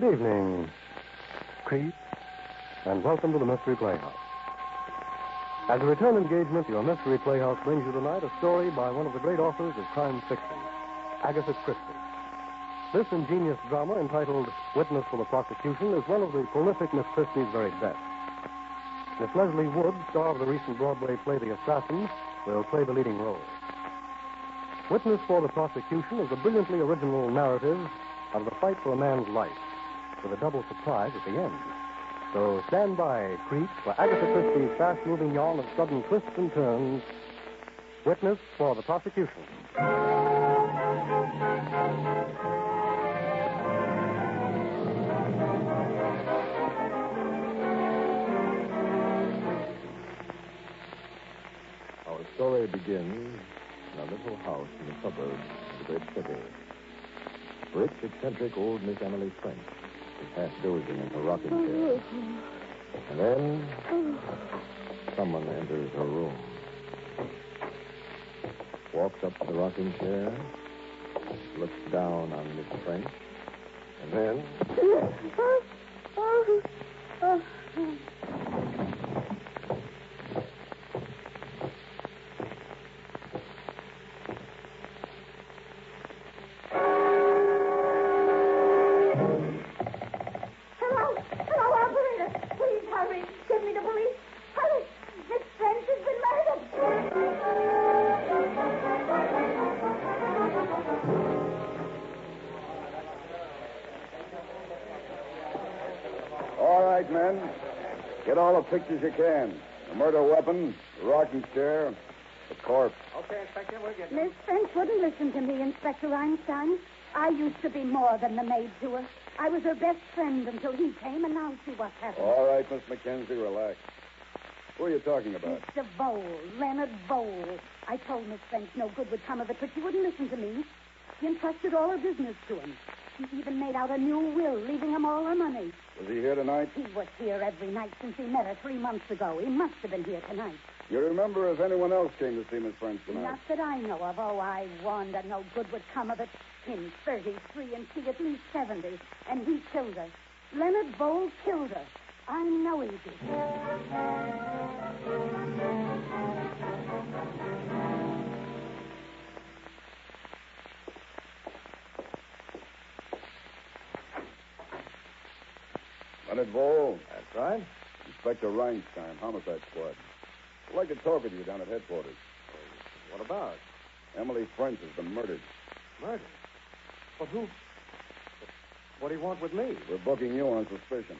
Good evening, creep, and welcome to the Mystery Playhouse. As a return engagement, your Mystery Playhouse brings you tonight a story by one of the great authors of crime fiction, Agatha Christie. This ingenious drama, entitled Witness for the Prosecution, is one of the prolific Miss Christie's very best. Miss Lesley Wood, star of the recent Broadway play The Assassin, will play the leading role. Witness for the Prosecution is a brilliantly original narrative of the fight for a man's life, with a double surprise at the end. So stand by, Creep, for Agatha Christie's fast-moving yarn of sudden twists and turns. Witness for the Prosecution. Our story begins in a little house in the suburbs of the great city. Rich, eccentric old Miss Emily French half dozing in her rocking chair. And then someone enters her room. Walks up to the rocking chair, looks down on Miss French, and then all the pictures you can. The murder weapon, the rocking chair, the corpse. Okay, Inspector, we're getting Miss French wouldn't listen to me, Inspector Einstein. I used to be more than the maid to her. I was her best friend until he came, and now see what's happened. All right, Miss Mackenzie, relax. Who are you talking about? Mr. Vole, Leonard Vole. I told Miss French no good would come of it, but she wouldn't listen to me. She entrusted all her business to him. She even made out a new will, leaving him all her money. Was he here tonight? He was here every night since he met her three months ago. He must have been here tonight. You remember if anyone else came to see Miss French tonight? Not that I know of. Oh, I warned that no good would come of it. Him 33 and she at least 70. And he killed her. Leonard Vole killed her. I know he did. Leonard Vole, that's right. Inspector Reinstein, Homicide Squad. I'd like to talk with you down at headquarters. What about? Emily French has been murdered. Murdered? But who? What do you want with me? We're booking you on suspicion.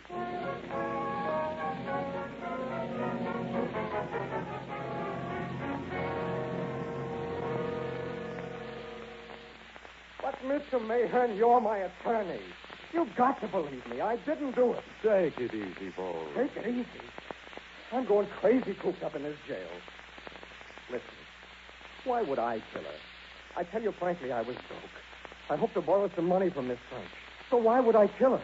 But, Mr. Mayherne, you're my attorney. You've got to believe me. I didn't do it. Take it easy, Vole. Take it easy. I'm going crazy cooped up in this jail. Listen, why would I kill her? I tell you frankly, I was broke. I hoped to borrow some money from Miss French. So why would I kill her?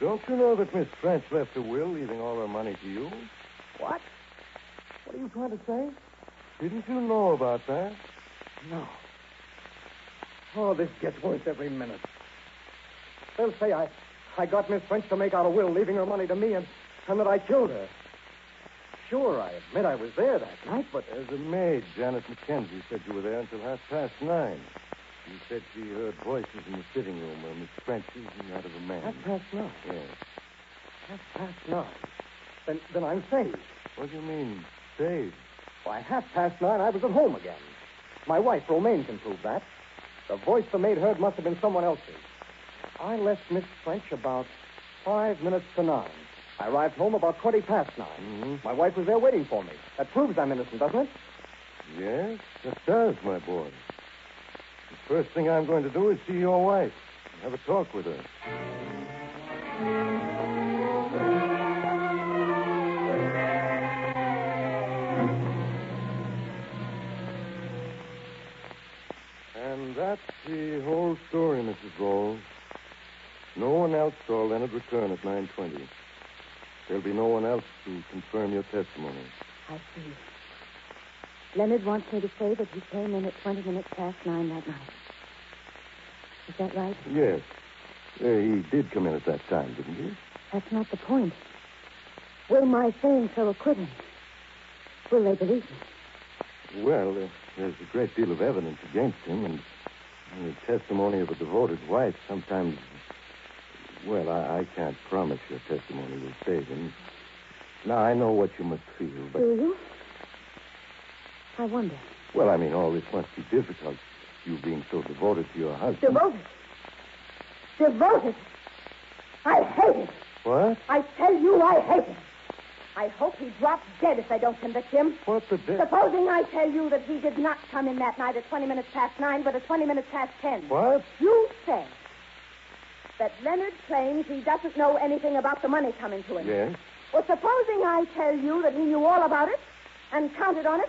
Don't you know that Miss French left a will leaving all her money to you? What? What are you trying to say? Didn't you know about that? No. Oh, this gets worse every minute. They'll say I, I got Miss French to make out a will, leaving her money to me, and, and that I killed her. Sure, I admit I was there that night, but As a maid, Janet McKenzie said you were there until half past nine. She said she heard voices in the sitting room where Miss French's and that of a man. half past nine. Yes. Half past nine. Then, then I'm saved. What do you mean, saved? By half past nine, I was at home again. My wife, Romaine, can prove that. The voice the maid heard must have been someone else's. I left Miss French about five minutes to nine. I arrived home about 20 past 9 Mhm. My wife was there waiting for me. That proves I'm innocent, doesn't it? Yes, it does, my boy. The first thing I'm going to do is see your wife and have a talk with her. Leonard return at 9.20. There'll be no one else to confirm your testimony. I see. Leonard wants me to say that he came in at 20 minutes past nine that night. Is that right? Yes. Uh, he did come in at that time, didn't he? That's not the point. Will my saying so acquit him? Will they believe me? Well, uh, there's a great deal of evidence against him, and, and the testimony of a devoted wife sometimes. Well, I, I can't promise your testimony will save him. Now, I know what you must feel, but. Do you? I wonder. Well, I mean, all this must be difficult. You being so devoted to your husband. Devoted. Devoted. I hate him. What? I tell you, I hate him. I hope he drops dead if I don't convict him. What the de- Supposing I tell you that he did not come in that night at 20 minutes past nine, but at 20 minutes past 10. What? You say that Leonard claims he doesn't know anything about the money coming to him. Yes. Well, supposing I tell you that he knew all about it and counted on it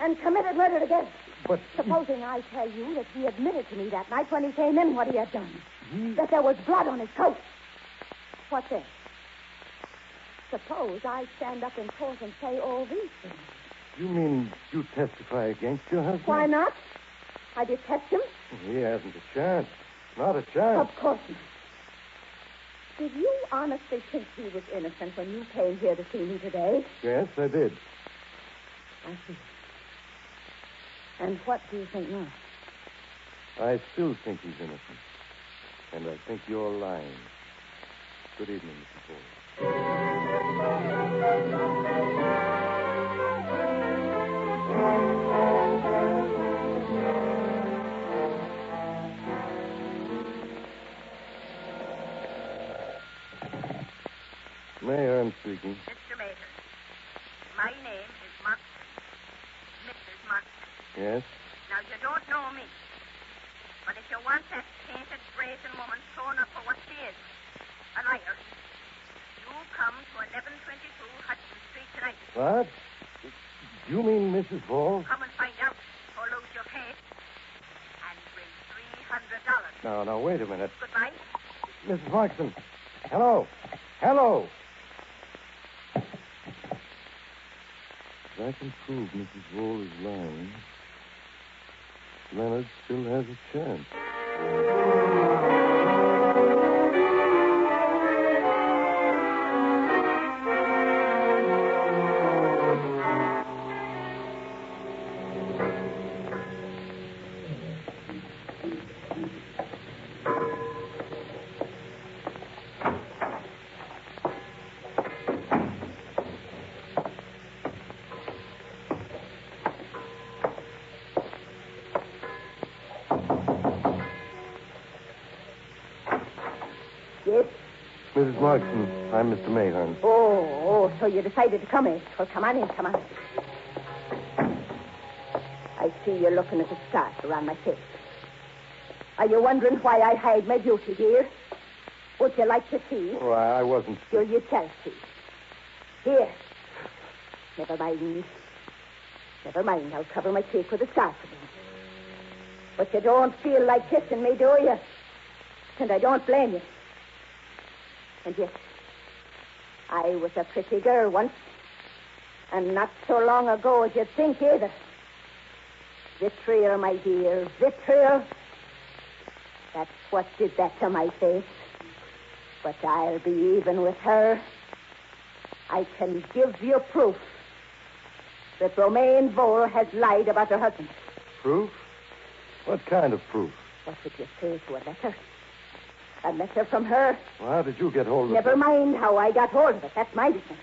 and committed murder against it. But. Supposing I tell you that he admitted to me that night when he came in what he had done. He- That there was blood on his coat. What then? Suppose I stand up in court and say all these things. You mean you testify against your husband? Why not? I detest him. He hasn't a chance. Not a chance. Of course not. Did you honestly think he was innocent when you came here to see me today? Yes, I did. I see. And what do you think now? I still think he's innocent. And I think you're lying. Good evening, Mr. Ford. Mayor, I'm speaking. Mr. Mason, my name is Munson. Mrs. Munson. Yes? Now, you don't know me. But if you want that painted, brazen woman thrown up for what she is, a liar, you come to 1122 Hudson Street tonight. What? You mean Mrs. Vole? Come and find out, or lose your case. And bring $300. No, no, wait a minute. Goodbye. Mrs. Markson. Hello. Hello. I can prove Mrs. Vole is lying, Leonard still has a chance. Mrs. Markson, I'm Mr. Mayherne. Oh, oh, so you decided to come in. Well, come on in, come on. I see you're looking at the scars around my face. Are you wondering why I hide my beauty, here? Would you like to see? Oh, I I wasn't. Sure you shall see. Here. Never mind. Never mind. I'll cover my cheek with a scarf again. But you don't feel like kissing me, do you? And I don't blame you. And yet, I was a pretty girl once. And not so long ago as you'd think either. Vitriol, my dear, vitriol. That's what did that to my face. But I'll be even with her. I can give you proof that Romaine Vole has lied about her husband. Proof? What kind of proof? What would you say to a letter? A letter from her? Well, how did you get hold of it? Never mind how I got hold of it. That's my business.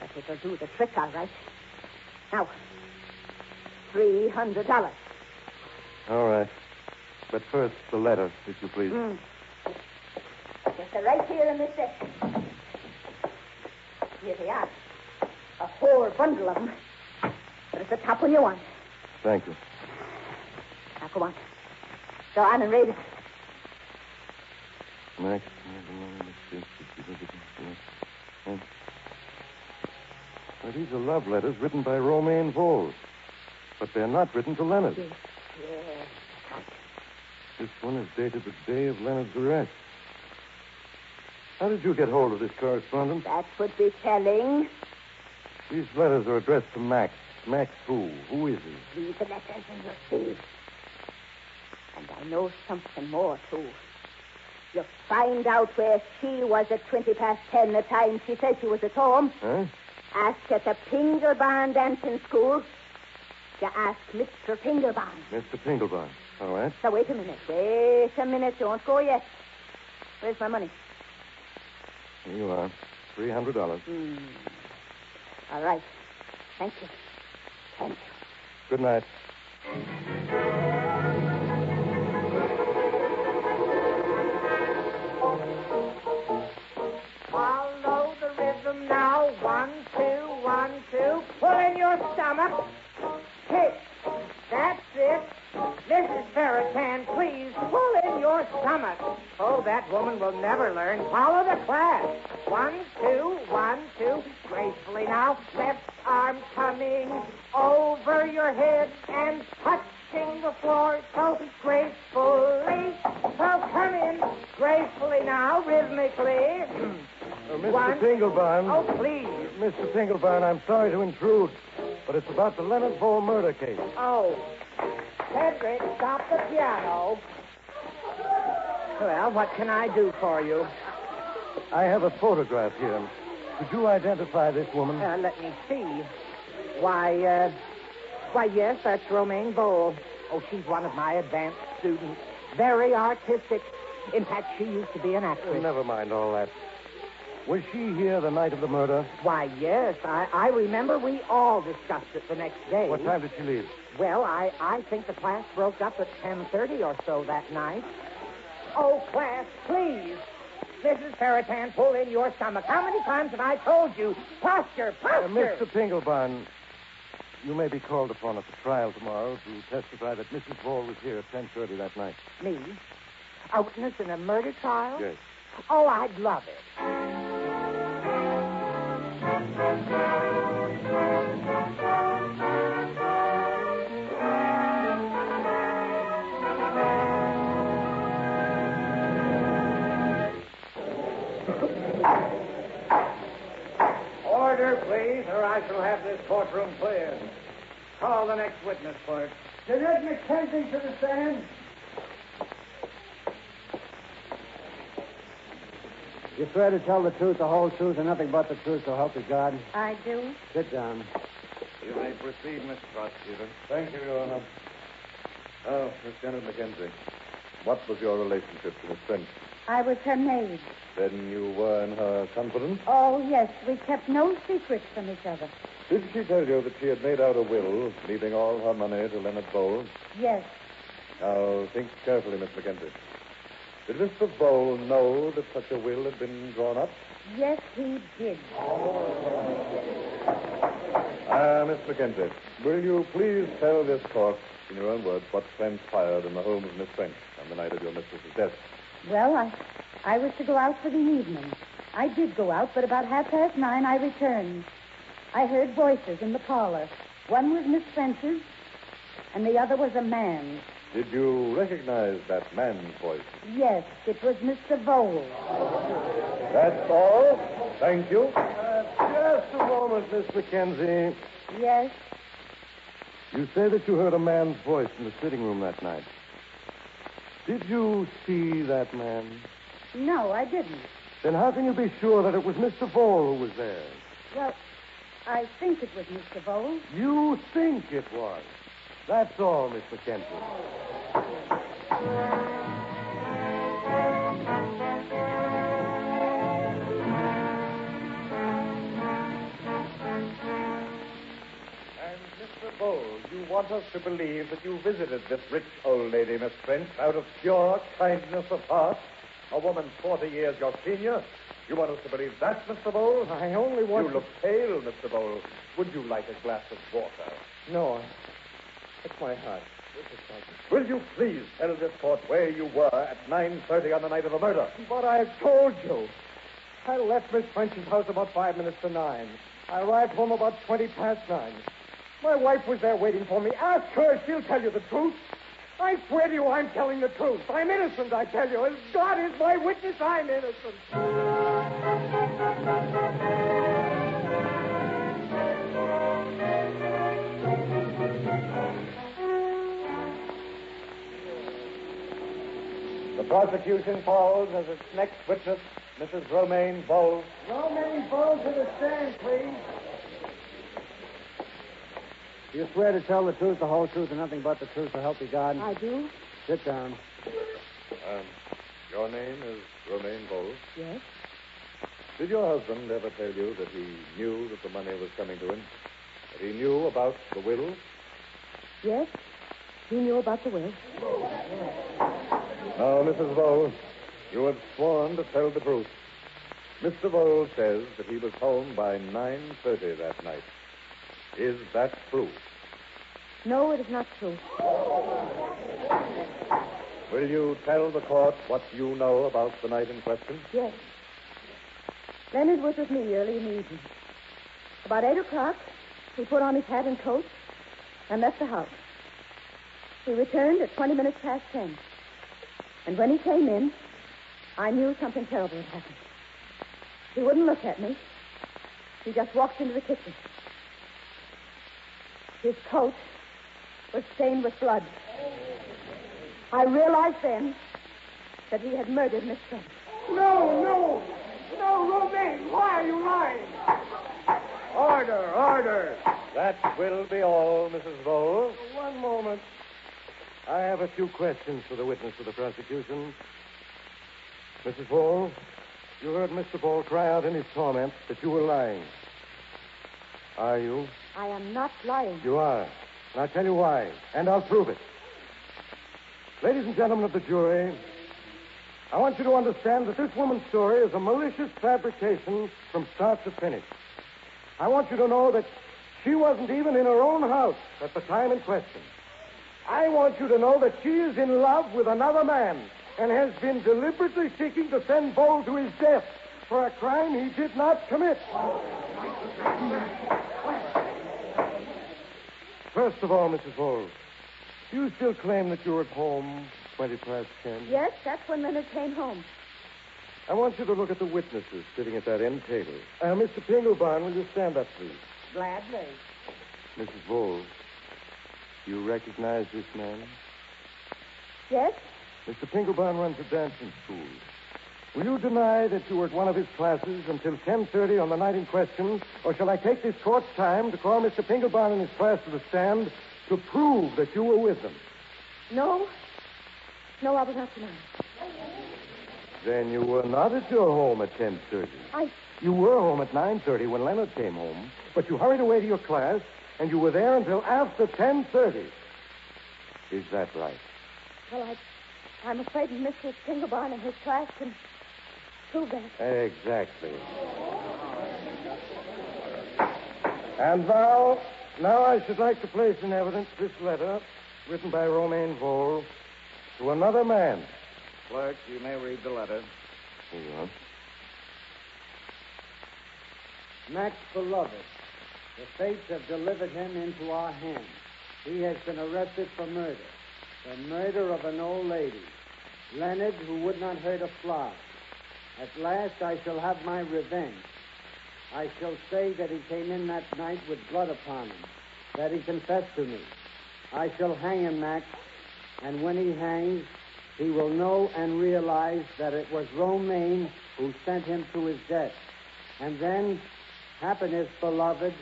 But it'll do the trick, all right. Now, three hundred dollars. All right. But first, the letter, if you please. Mm. Yes, they're right here in this desk. Here they are. A whole bundle of them. But it's the top one you want. Thank you. Now, go on. Go on and read it. Max. Now, these are love letters written by Romaine Vole. But they're not written to Leonard. Yes. Yes. This one is dated the day of Leonard's arrest. How did you get hold of this correspondence? That would be telling. These letters are addressed to Max. Max who? Who is he? Read the letters and you'll see. And I know something more, too. You find out where she was at 20 past 10, the time she said she was at home. Huh? Ask at the Pingelbarn dancing school. You ask Mr. Pingelbarn. Mr. Pingelbarn. All right. Now, wait a minute. Wait a minute. Don't go yet. Where's my money? Here you are. Three hundred dollars. Hmm. All right. Thank you. Thank you. Good night. Your stomach. Oh, that woman will never learn. Follow the class. One, two, one, two. Gracefully now. Left arm coming over your head and touching the floor so gracefully. So come in gracefully now, rhythmically. Uh, Mr. One. Oh, please. Mr. Pingelbarn, I'm sorry to intrude, but it's about the Leonard Vole murder case. Oh. Cedric, stop the piano. Well, what can I do for you? I have a photograph here. Could you identify this woman? Uh, let me see. Why, uh, why, yes, that's Romaine Vole. Oh, she's one of my advanced students. Very artistic. In fact, she used to be an Oh, actress. never mind all that. Was she here the night of the murder? Why, yes, I, I remember we all discussed it the next day. What time did she leave? Well, I, I think the class broke up at 10.30 or so that night. Oh, class, please. Mrs. Ferritan, pull in your stomach. How many times have I told you? Posture, Uh, posture. Mr. Pingelbarn, you may be called upon at the trial tomorrow to testify that Mrs. Vole was here at 10.30 that night. Me? A witness in a murder trial? Yes. Oh, I'd love it. I shall have this courtroom cleared. Call the next witness, clerk. Janet McKenzie to the stand. You swear to tell the truth, the whole truth, and nothing but the truth, so help you God? I do. Sit down. You may proceed, Mr. Prosecutor. Thank you, Your Honor. Oh, Miss Janet McKenzie, what was your relationship to Miss French? I was her maid. Then you were in her confidence? Oh, yes. We kept no secrets from each other. Did she tell you that she had made out a will, leaving all her money to Leonard Vole? Yes. Now, think carefully, Miss McKenzie. Did Mr. Vole know that such a will had been drawn up? Yes, he did. Ah, Miss McKenzie, will you please tell this court, in your own words, what transpired in the home of Miss French on the night of your mistress's death? Well, I, I was to go out for the evening. I did go out, but about half past nine I returned. I heard voices in the parlor. One was Miss French's, and the other was a man's. Did you recognize that man's voice? Yes, it was Mr. Vole. That's all. Thank you. Uh, just a moment, Miss Mackenzie. Yes, You say that you heard a man's voice in the sitting room that night. Did you see that man? no, I didn't. Then how can you be sure that it was Mr. Vole who was there? Well, I think it was Mr. Vole. You think it was. That's all, Miss Mackenzie. Want us to believe that you visited this rich old lady, Miss French, out of pure kindness of heart? A woman 40 years your senior? You want us to believe that, Mr. Vole? I only want You look pale, Mr. Vole. Would you like a glass of water? No. It's my heart. Will you please tell this court where you were at 9.30 on the night of the murder? But I've told you. I left Miss French's house about five minutes to nine. I arrived home about 20 past nine. My wife was there waiting for me. Ask her. She'll tell you the truth. I swear to you, I'm telling the truth. I'm innocent, I tell you. As God is my witness, I'm innocent. The prosecution calls as its next witness Mrs. Romaine Vole. Romaine Vole to the stand, please. Do you swear to tell the truth, the whole truth, and nothing but the truth, so help you God? I do? Sit down. Um, your name is Romaine Vole. Yes. Did your husband ever tell you that he knew that the money was coming to him? That he knew about the will? Yes. He knew about the will. Now, Mrs. Vole, you have sworn to tell the truth. Mr. Vole says that he was home by 9.30 that night. Is that true? No, it is not true. Will you tell the court what you know about the night in question? Yes. Leonard was with me early in the evening. About 8 o'clock, he put on his hat and coat and left the house. He returned at 20 minutes past 10. And when he came in, I knew something terrible had happened. He wouldn't look at me. He just walked into the kitchen. His coat was stained with blood. I realized then that he had murdered Miss French. No, no. No, Romaine, why are you lying? Order, order. That will be all, Mrs. Vole. One moment. I have a few questions for the witness for the prosecution. Mrs. Vole, you heard Mr. Vole cry out in his torment that you were lying. Are you? I am not lying. You are. And I'll tell you why. And I'll prove it. Ladies and gentlemen of the jury, I want you to understand that this woman's story is a malicious fabrication from start to finish. I want you to know that she wasn't even in her own house at the time in question. I want you to know that she is in love with another man and has been deliberately seeking to send Vole to his death for a crime he did not commit. First of all, Mrs. Vole, do you still claim that you were at home 20 past 10? Yes, that's when Leonard came home. I want you to look at the witnesses sitting at that end table. Uh, Mr. Pinglebarn, will you stand up, please? Gladly. Mrs. Vole, do you recognize this man? Yes? Mr. Pinglebarn runs a dancing school. Will you deny that you were at one of his classes until 10.30 on the night in question, or shall I take this court's time to call Mr. Pinglebarn and his class to the stand to prove that you were with them? No. No, I was not tonight. Then you were not at your home at 10.30. I. You were home at 9.30 when Leonard came home, but you hurried away to your class, and you were there until after 10.30. Is that right? Well, I. I'm afraid Mr. Pinglebarn and his class can prove that. Exactly. And now, now I should like to place in evidence this letter written by Romaine Vole to another man. Clerk, you may read the letter. Here you are. Max beloved, the fates have delivered him into our hands. He has been arrested for murder. The murder of an old lady. Leonard, who would not hurt a fly. At last I shall have my revenge. I shall say that he came in that night with blood upon him, that he confessed to me. I shall hang him, Max, and when he hangs, he will know and realize that it was Romaine who sent him to his death. And then, happiness, beloved,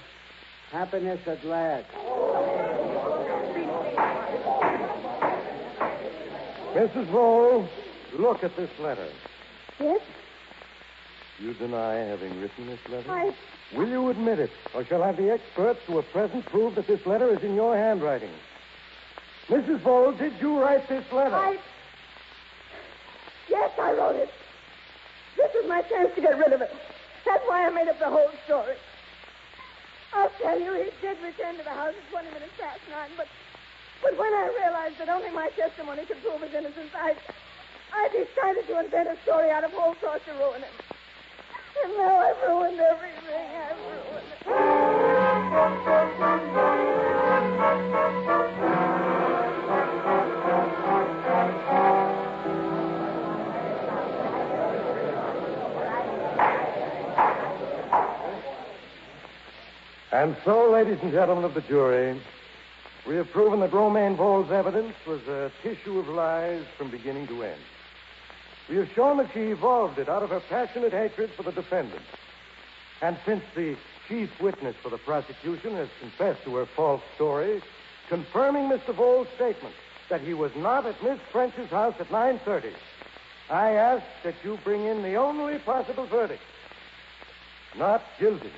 happiness at last. Mrs. Vole, look at this letter. Yes? You deny having written this letter? I. Will you admit it, or shall I have the experts who are present prove that this letter is in your handwriting? Mrs. Vole, did you write this letter? I. Yes, I wrote it. This is my chance to get rid of it. That's why I made up the whole story. I'll tell you, he did return to the house at 20 minutes past nine, but but when I realized that only my testimony could prove his innocence, I I decided to invent a story out of whole thought to ruin him. And now I've ruined everything. I've ruined. And so, ladies and gentlemen of the jury, we have proven that Romaine Vole's evidence was a tissue of lies from beginning to end. We have shown that she evolved it out of her passionate hatred for the defendant. And since the chief witness for the prosecution has confessed to her false story, confirming Mr. Vole's statement that he was not at Miss French's house at 9.30, I ask that you bring in the only possible verdict. Not guilty.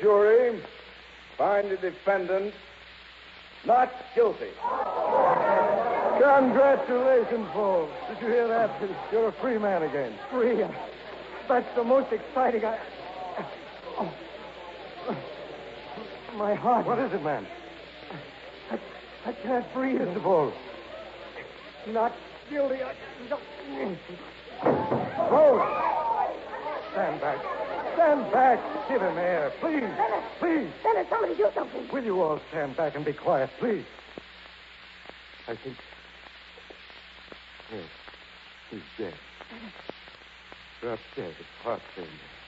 Jury, find the defendant not guilty. Congratulations, Vole. Did you hear that? You're a free man again. Free. That's the most exciting I. Oh. My heart. What is it, man? I, I can't breathe. Mr. Vole. Not guilty. I, no. Vole! Stand back. Stand back. Give him air, please. Leonard. Please. Leonard, somebody do something. Will you all stand back and be quiet, please? I think. Yes. He's dead. Dropped dead of heart failure.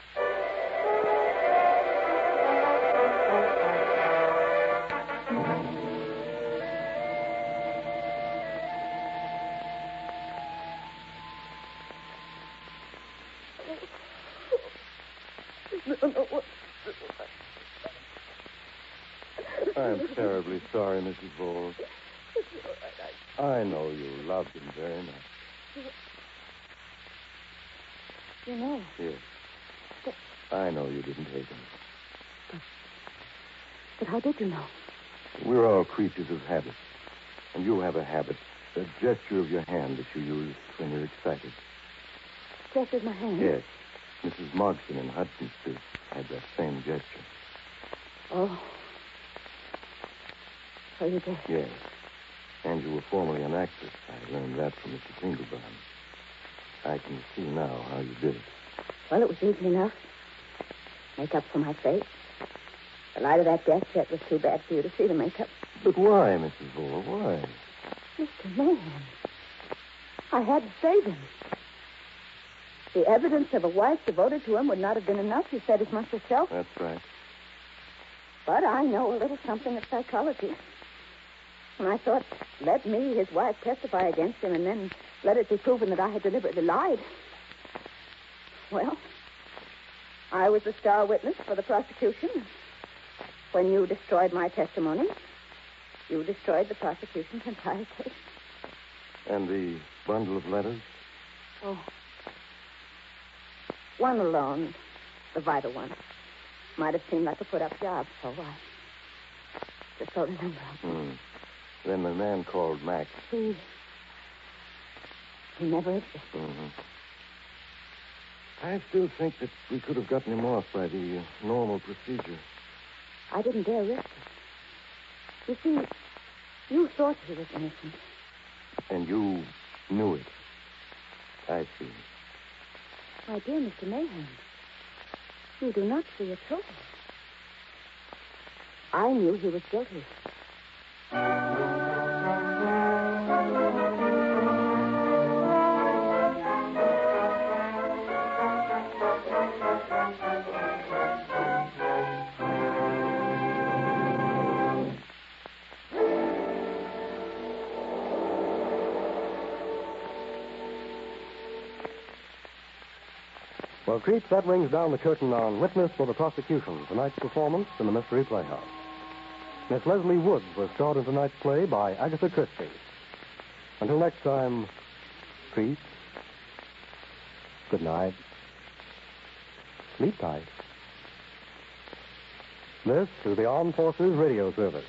Sorry, Mrs. Vole. I know you loved him very much. You know, Yes. I know you didn't hate him. but how did you know? We're all creatures of habit. And you have a habit, a gesture of your hand that you use when you're excited. Just as my hand. Yes. Mrs. Markson in Hudson Street had that same gesture. Oh. So you did. Yes. And you were formerly an actress. I learned that from Mr. Tinglebottom. I can see now how you did it. Well, it was easy enough. Make up for my face. The light of that death jet was too bad for you to see the makeup. But why, Mrs. Vole? Why? Mr. Mayherne. I had to save him. The evidence of a wife devoted to him would not have been enough. You said as much yourself. That's right. But I know a little something of psychology. And I thought, let me, his wife, testify against him, and then let it be proven that I had deliberately lied. Well, I was the star witness for the prosecution. When you destroyed my testimony, you destroyed the prosecution's entire case. And the bundle of letters? Oh. One alone, the vital one, might have seemed like a put-up job, so I just don't remember. Hmm. Then the man called Max. He... He never existed. Mm-hmm. I still think that we could have gotten him off by the uh, normal procedure. I didn't dare risk it. You see, you thought he was innocent. And you knew it. I see. My dear Mr. Mayherne, you do not see a truth. I knew he was guilty. Well, Creeps, that rings down the curtain on Witness for the Prosecution, tonight's performance in the Mystery Playhouse. Miss Lesley Woods was starred in tonight's play by Agatha Christie. Until next time, Creeps, good night. Sleep tight. This is the Armed Forces Radio Service.